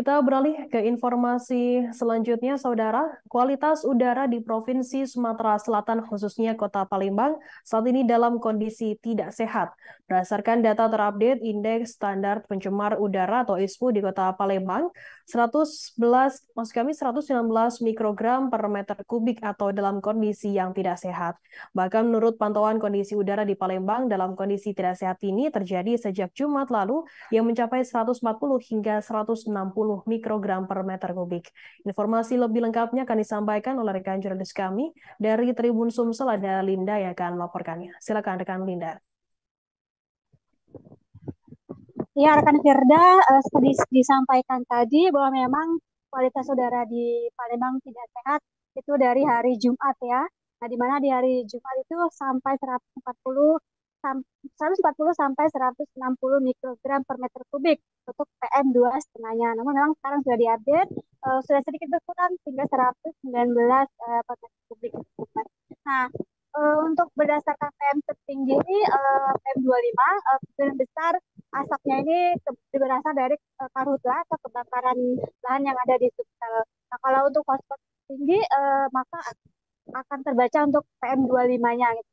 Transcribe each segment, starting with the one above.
Kita beralih ke informasi selanjutnya, Saudara. Kualitas udara di Provinsi Sumatera Selatan, khususnya Kota Palembang, saat ini dalam kondisi tidak sehat. Berdasarkan data terupdate Indeks Standar Pencemar Udara atau ISPU di Kota Palembang, 111, maksud kami 119 mikrogram per meter kubik atau dalam kondisi yang tidak sehat. Bahkan menurut pantauan kondisi udara di Palembang, dalam kondisi tidak sehat ini terjadi sejak Jumat lalu yang mencapai 140 hingga 160 mikrogram per meter kubik. Informasi lebih lengkapnya akan disampaikan oleh rekan jurnalis kami dari Tribun Sumsel ada Linda yang akan melaporkannya. Silakan rekan Linda. Ya, rekan Firda, uh, seperti disampaikan tadi bahwa memang kualitas udara di Palembang tidak sehat itu dari hari Jumat ya. Nah, di mana di hari Jumat itu sampai 140 140 sampai 160 mikrogram per meter kubik untuk PM 2 setengahnya. Namun memang sekarang sudah diupdate, uh, sudah sedikit berkurang hingga 119 uh, per meter kubik. Nah, uh, untuk berdasarkan PM tertinggi ini uh, PM 25, uh, kemungkinan besar asapnya ini berasal dari uh, karhutla atau kebakaran lahan yang ada di Sulsel. Nah, kalau untuk fosfor tinggi, uh, maka akan terbaca untuk PM 25-nya gitu.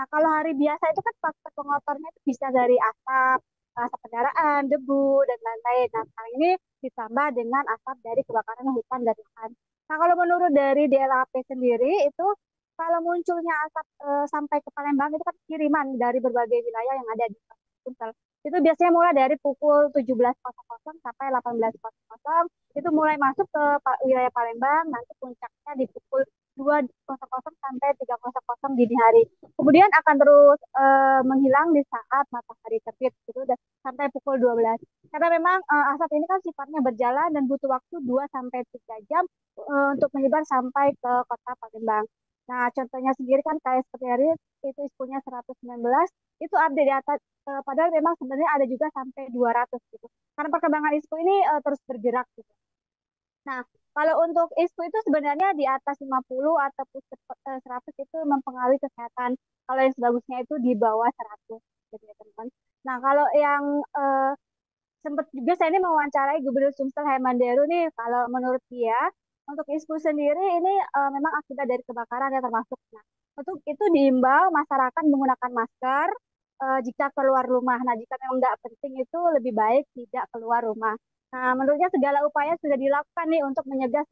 Nah, kalau hari biasa itu kan faktor pengotornya itu bisa dari asap, asap kendaraan, debu, dan lain-lain. Nah, sekarang ini ditambah dengan asap dari kebakaran hutan dan lahan. Nah, kalau menurut dari DLAP sendiri itu kalau munculnya asap e, sampai ke Palembang itu kan kiriman dari berbagai wilayah yang ada di Sulsel. Itu biasanya mulai dari pukul 17.00 sampai 18.00 itu mulai masuk ke wilayah Palembang, nanti puncaknya di pukul 2.00 sampai 3.00 dini hari. Kemudian akan terus uh, menghilang di saat matahari terbit gitu dan sampai pukul 12. Karena memang uh, asap ini kan sifatnya berjalan dan butuh waktu 2 sampai 3 jam uh, untuk menyebar sampai ke kota Palembang. Nah, contohnya sendiri kan kayak seperti hari itu ispunya 119, itu update di atas, uh, padahal memang sebenarnya ada juga sampai 200 gitu. Karena perkembangan ispu ini uh, terus bergerak gitu. Nah, kalau untuk ISPU itu sebenarnya di atas 50 ataupun 100 itu mempengaruhi kesehatan. Kalau yang sebagusnya itu di bawah 100 gitu ya teman-teman. Nah, kalau yang eh, sempat juga saya ini mewawancarai Gubernur Sumsel Hemanderu nih, kalau menurut dia untuk ISPU sendiri ini eh, memang akibat dari kebakaran ya termasuk. Nah, untuk itu diimbau masyarakat menggunakan masker eh, jika keluar rumah. Nah, jika memang nggak penting itu lebih baik tidak keluar rumah. Nah, menurutnya segala upaya sudah dilakukan nih untuk menyegah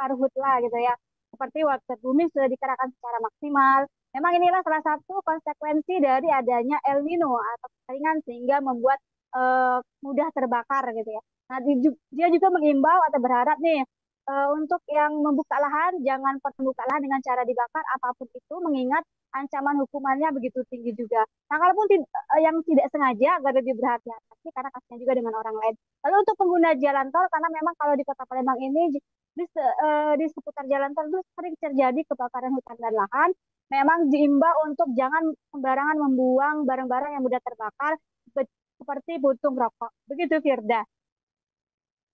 karhutla gitu ya. Seperti water booming sudah dikerahkan secara maksimal. Memang inilah salah satu konsekuensi dari adanya El Nino atau kekeringan sehingga membuat uh, mudah terbakar gitu ya. Nah, dia juga mengimbau atau berharap nih uh, untuk yang membuka lahan jangan membuka lahan dengan cara dibakar apa pun itu mengingat ancaman hukumannya begitu tinggi juga. Nah, kalaupun uh, yang tidak sengaja agar lebih berhati-hati karena kasihan juga dengan orang lain. Lalu untuk pengguna jalan tol karena memang kalau di Kota Palembang ini di, uh, di seputar jalan tol itu sering terjadi kebakaran hutan dan lahan. Memang diimbau untuk jangan sembarangan membuang barang-barang yang mudah terbakar seperti puntung rokok. Begitu Firda.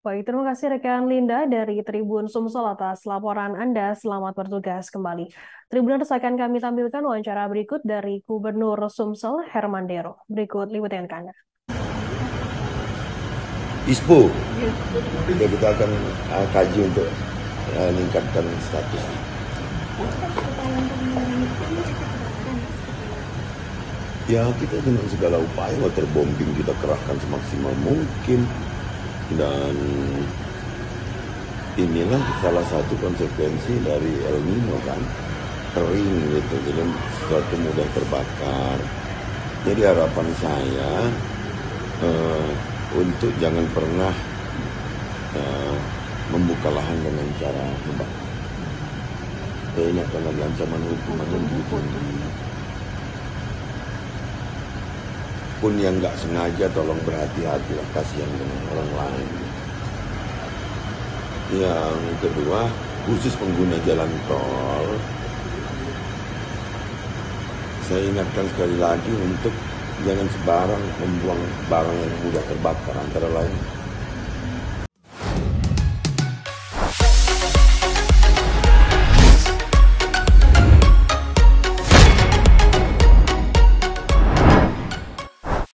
Baik, terima kasih rekan Linda dari Tribun Sumsel atas laporan Anda. Selamat bertugas kembali. Tribuners akan kami tampilkan wawancara berikut dari Gubernur Sumsel, Herman Dero. Berikut liputan Anda. ISPO, ya kita akan uh, kaji untuk uh, meningkatkan status. Ya kita dengan segala upaya waterbombing kita kerahkan semaksimal mungkin dan inilah salah satu konsekuensi dari El Nino kan? Kering gitu jadi sesuatu mudah terbakar. Jadi harapan saya uh, untuk jangan pernah uh, membuka lahan dengan cara membakar ini akan ada ancaman hukuman yang begitu pun yang nggak sengaja tolong berhati-hati lah kasihan dengan orang lain. Yang kedua, khusus pengguna jalan tol, saya ingatkan sekali lagi untuk jangan sebarang membuang barang yang mudah terbakar antara lain